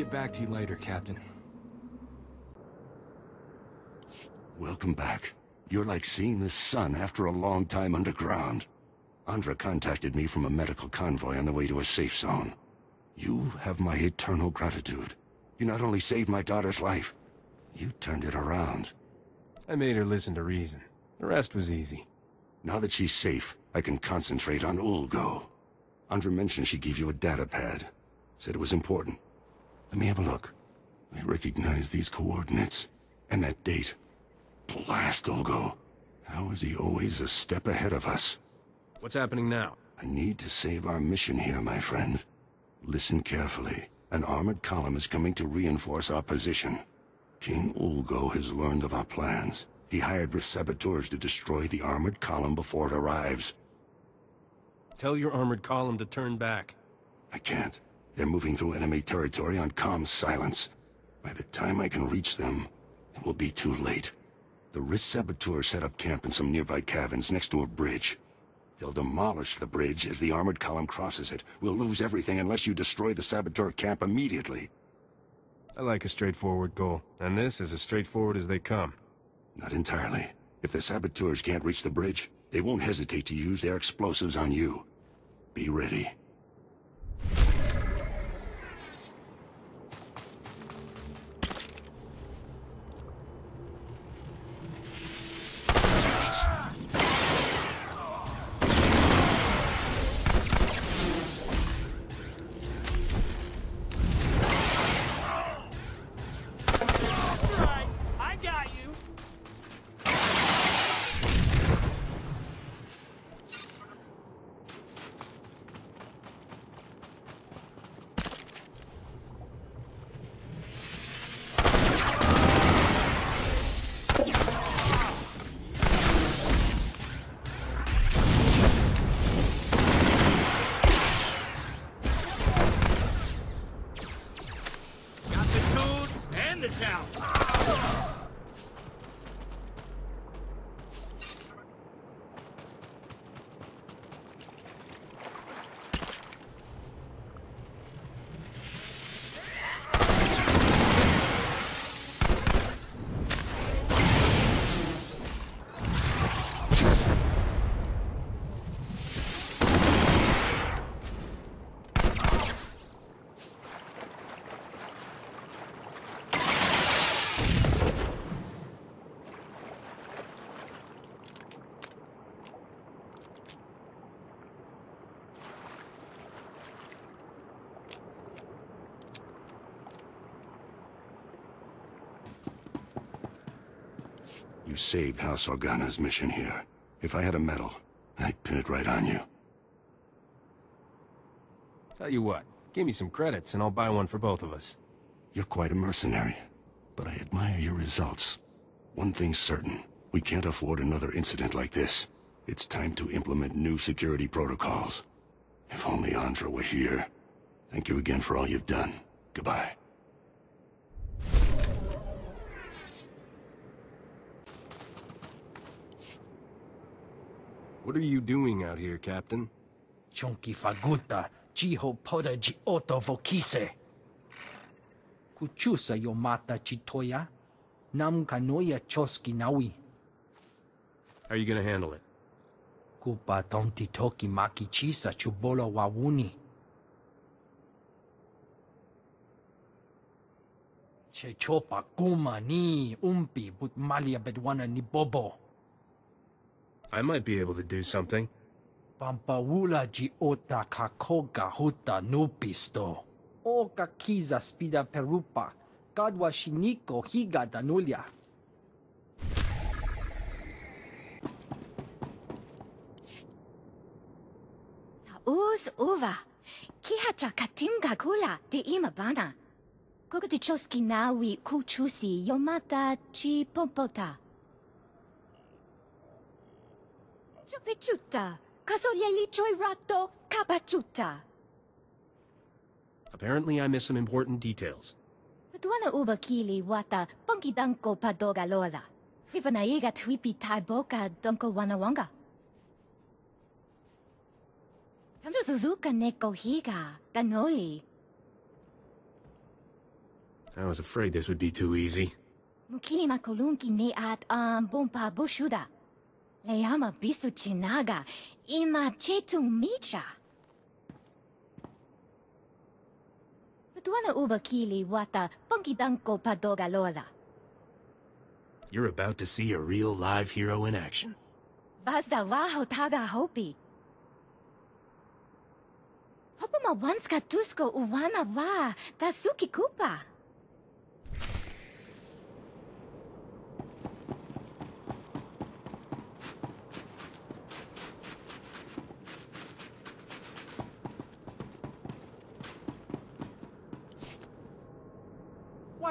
get back to you later, Captain. Welcome back. You're like seeing the sun after a long time underground. Andra contacted me from a medical convoy on the way to a safe zone. You have my eternal gratitude. You not only saved my daughter's life, you turned it around. I made her listen to reason. The rest was easy. Now that she's safe, I can concentrate on Ulgo. Andra mentioned she gave you a data pad. Said it was important. Let me have a look. I recognize these coordinates. And that date. Blast Ulgo. How is he always a step ahead of us? What's happening now? I need to save our mission here, my friend. Listen carefully. An armored column is coming to reinforce our position. King Ulgo has learned of our plans. He hired saboteurs to destroy the armored column before it arrives. Tell your armored column to turn back. I can't. They're moving through enemy territory on calm silence. By the time I can reach them, it will be too late. The Rist saboteurs set up camp in some nearby caverns next to a bridge. They'll demolish the bridge as the armored column crosses it. We'll lose everything unless you destroy the saboteur camp immediately. I like a straightforward goal, and this is as straightforward as they come. Not entirely. If the saboteurs can't reach the bridge, they won't hesitate to use their explosives on you. Be ready. You saved House Organa's mission here. If I had a medal, I'd pin it right on you. Tell you what, give me some credits and I'll buy one for both of us. You're quite a mercenary, but I admire your results. One thing's certain, we can't afford another incident like this. It's time to implement new security protocols. If only Andra were here. Thank you again for all you've done. Goodbye. What are you doing out here, Captain? Chonki faguta, jiho poda ji oto vokise. Kuchusa yo mata chitoya, nam kanoya choski nawi. How are you gonna handle it? Kupa tonti toki maki chisa chubolo wawuni. Che chopa kuma ni umpi but malia bedwana ni bobo. I might be able to do something. Pampawula ji ota kakoga huta nupisto. Oka kiza spida perupa. Kadwa shiniko higa danulia. Uz uva. Kihacha katinga kula di ima bana. Kukutichoski nawi kuchusi yomata chi pompota. Chupichuta. Kasolyeli choy rato kapachuta. Apparently I missed some important details. Patuana uba kili wata pongkidanko padoga lola. Vipanaiga twipi tai boka donko wanawanga. Tanto Suzuka neko higa, ganoli. I was afraid this would be too easy. Mukili makolunki ne at um bompa bushuda. Leyama bisu chinaga, ima chetu micha. Uba kili wata padoga lola. You're about to see a real live hero in action. Basta waho taga hopi. Hopama wanska tusko uwana wa tasuki kupa.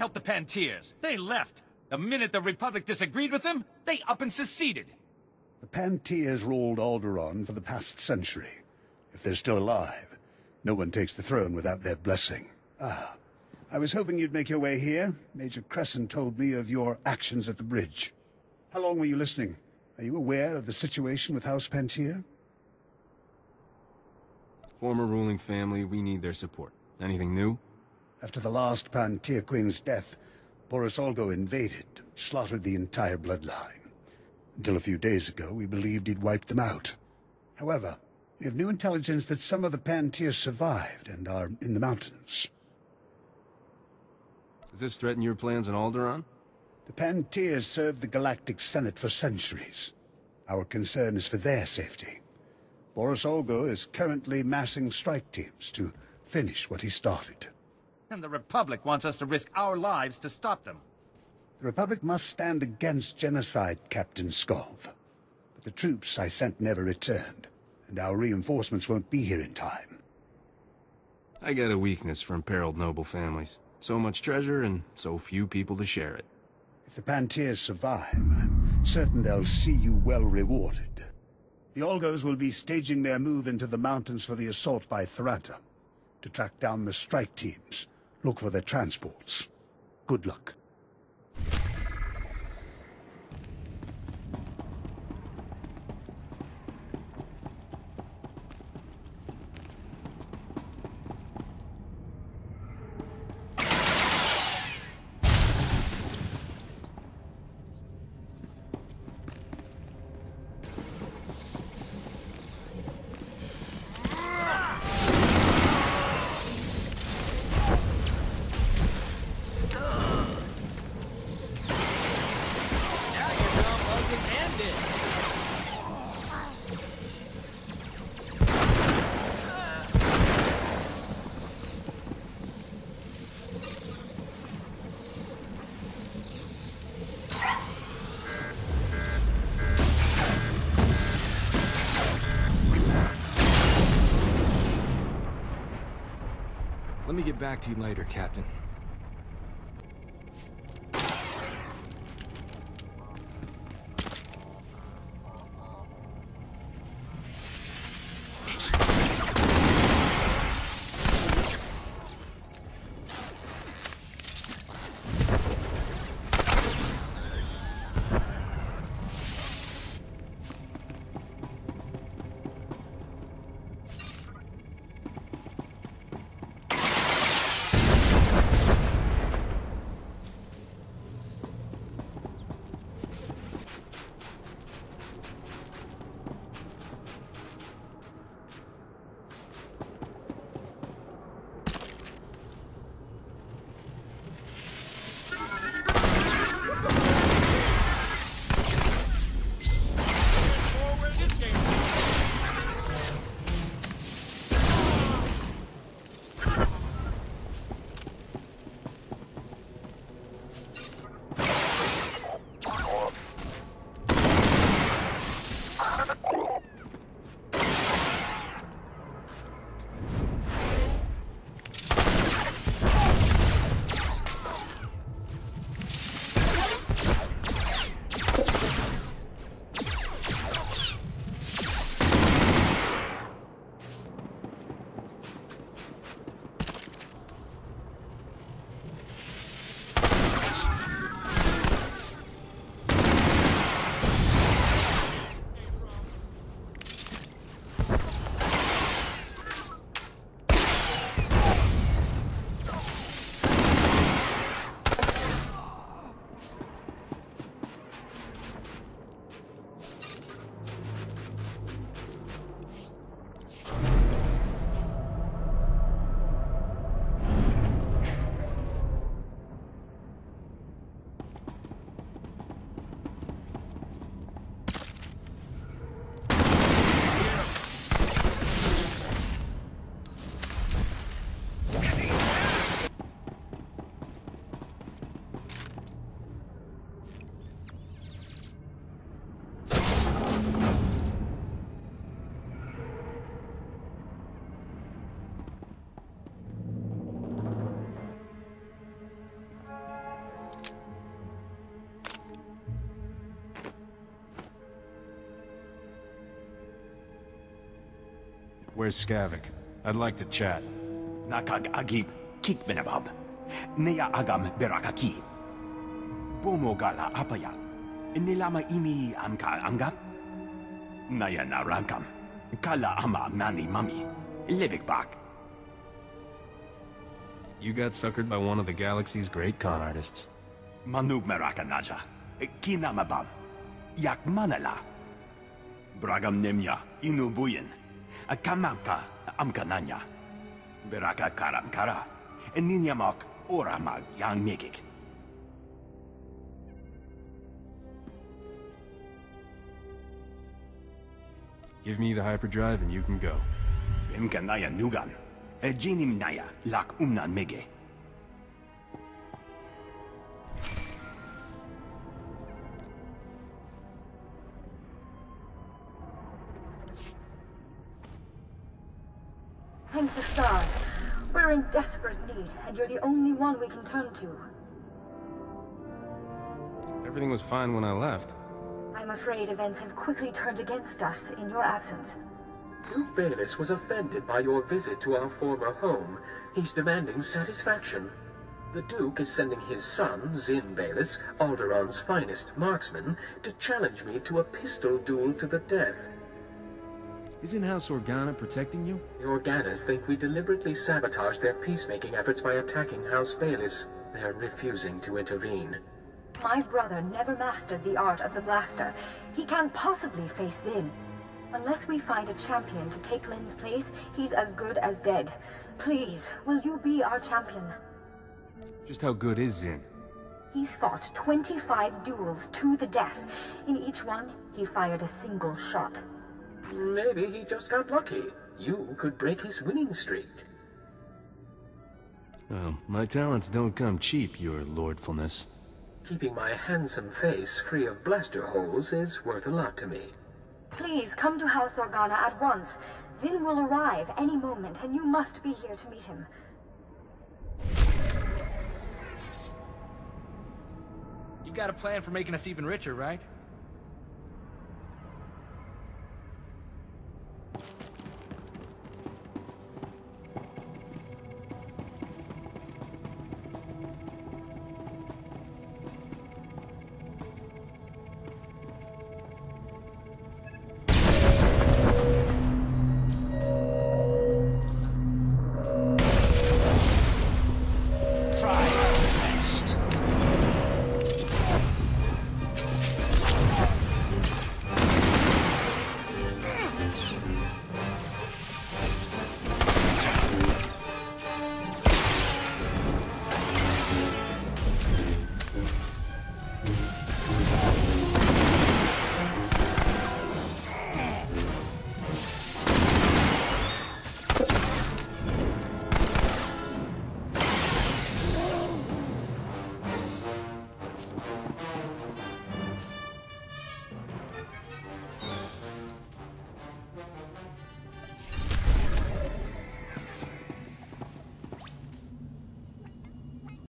Why help the Panteers? They left. The minute the Republic disagreed with them, they up and seceded. The Panteers ruled Alderaan for the past century. If they're still alive, no one takes the throne without their blessing. Ah, I was hoping you'd make your way here. Major Crescent told me of your actions at the bridge. How long were you listening? Are you aware of the situation with House Panteer? Former ruling family, we need their support. Anything new? After the last Panteer Queen's death, Boris Olgo invaded, slaughtered the entire bloodline. Until a few days ago, we believed he'd wiped them out. However, we have new intelligence that some of the Panteers survived and are in the mountains. Does this threaten your plans in Alderaan? The Panteers served the Galactic Senate for centuries. Our concern is for their safety. Boris Olgo is currently massing strike teams to finish what he started. And the Republic wants us to risk our lives to stop them. The Republic must stand against genocide, Captain Skov. But the troops I sent never returned, and our reinforcements won't be here in time. I got a weakness for imperiled noble families. So much treasure and so few people to share it. If the Panteers survive, I'm certain they'll see you well rewarded. The Olgos will be staging their move into the mountains for the assault by Tharanta. To track down the strike teams, look for their transports. Good luck. Let me get back to you later, Captain. Where's Skavak? I'd like to chat. Nakag agib kikbenabab. Nea agam berakaki. Bomo gala apaya. Nilama imi amka angap. Naya narangkam. Kala ama mani mami. Libik bak. You got suckered by one of the galaxy's great con artists. Manug meraka naja. Kinamabam. Yak manala. Bragam nemya inubuyin. Amkananya. Beraka karam kara. Ninyamak oramag yang. Give me the hyperdrive and you can go. Imkanaya nugan. Jinim naya lak umnan mege. Desperate need, and you're the only one we can turn to. Everything was fine when I left. I'm afraid events have quickly turned against us in your absence. Duke Bayless was offended by your visit to our former home. He's demanding satisfaction. The Duke is sending his son, Zin Bayless, Alderaan's finest marksman, to challenge me to a pistol duel to the death. Isn't House Organa protecting you? The Organas think we deliberately sabotage their peacemaking efforts by attacking House Bayless. They're refusing to intervene. My brother never mastered the art of the blaster. He can't possibly face Zin. Unless we find a champion to take Lin's place, he's as good as dead. Please, will you be our champion? Just how good is Zin? He's fought 25 duels to the death. In each one, he fired a single shot. Maybe he just got lucky. You could break his winning streak. Well, my talents don't come cheap, your lordfulness. Keeping my handsome face free of blaster holes is worth a lot to me. Please, come to House Organa at once. Zin will arrive any moment, and you must be here to meet him. You got a plan for making us even richer, right?